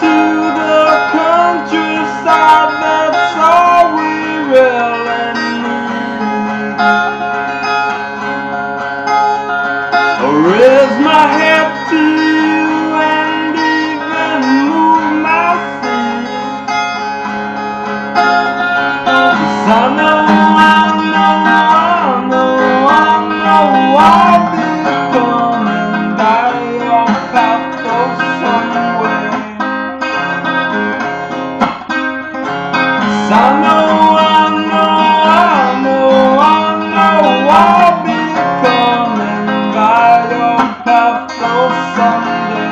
to the countryside, that's all we really need. Oh, raise my head to you and even move my feet. 'Cause oh, I know, I know, I know, I know I'll be I know, I know, I know, I know I'll be coming by your path for someday.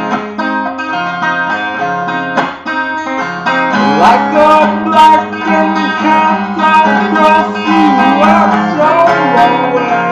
Like a black and cat across the west away.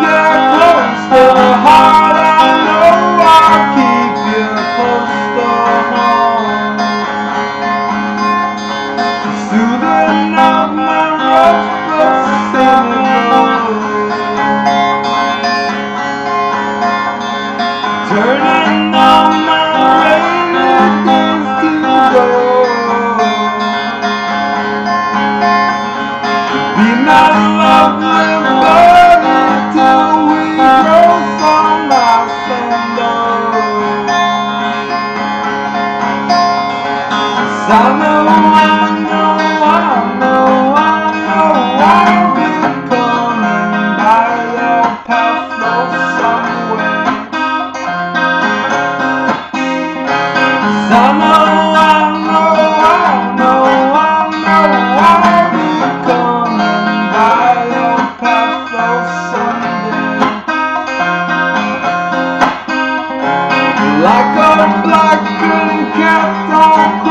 I know, I know, I know, I know I'll be coming by your path I know, I know, I know, I know I'll be coming by your path someday. Like a black cat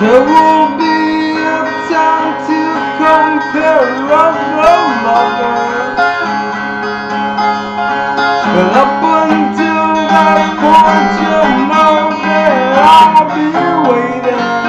There will be a time to compare other lovers. But up until that point, you know that I'll be